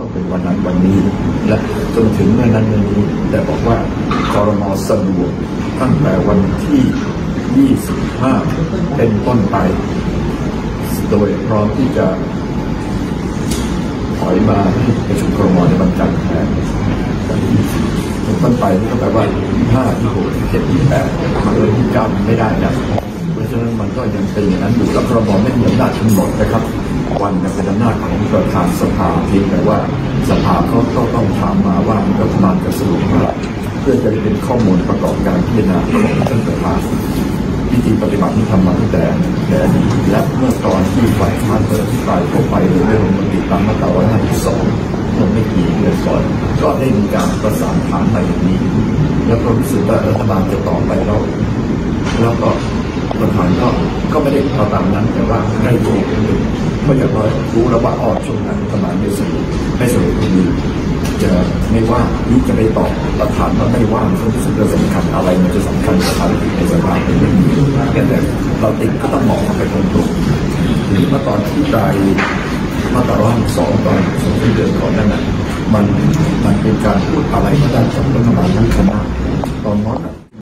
ต้องเป็นวันนั้นวันนี้ และจนถึงเมื่อนั้นเมื่อนี้แต่บอกว่าคอรมอสะดวกตั้งแต่วันที่ 25 เป็นต้นไป โดยพร้อมที่จะถอยมาให้ประชุมครมในวันจันทร์แทนเป็นต้นไปนี่ก็แปลว่า5ที่6ที่7ที่8มาเลยที่9มันไม่ได้นะเพราะฉะนั้นมันก็ยังเป็นอย่างนั้นอยู่แล้วครมไม่มีอำนาจกำหนดนะครับ วันจะเป็นอำนาจของประธานสภาเพียงแต่ว่าสภาเขาก็ต้องถามมาว่ารัฐบาลจะสรุปเมื่อไรเพื่อจะเป็นข้อมูลประกอบการพิจารณาของท่านประธานวิธีปฏิบัติที่ทำมาตั้งแต่แต่และเมื่อตอนที่ฝ่ายค้านเปิดที่ปลายเข้าไปโดยไม่ลงมติตามมาตรา152เมื่อไม่กี่เดือนก่อนก็ได้มีการประสานฐานมาอย่างนี้ แล้วก็รู้สึกว่ารัฐบาลจะต่อไปแล้วแล้วก็ ประธานก็ก็ไม่ได้เอาตามนั้น แต่ว่าได้ตัวก็อย่างน้อยรู้แล้วว่าออดช่วงนั้นรัฐบาลไม่สรุปไม่สรุปดีจะไม่ว่านี่จะไปตอบประธานว่าไม่ว่างซึ่งรู้สึกว่าสำคัญอะไรมันจะสำคัญกับภารกิจในสภาเป็นเรื่องนี้แต่เราติดก็ต้องมองไปตรงๆหรือเมื่อตอนที่ปลายมาตราร้อยสองตอนสองเดือนก่อนนั่นน่ะมันมันเป็นการพูดอะไรก็ได้จากรัฐบาลทั้งคณะตอนนั้น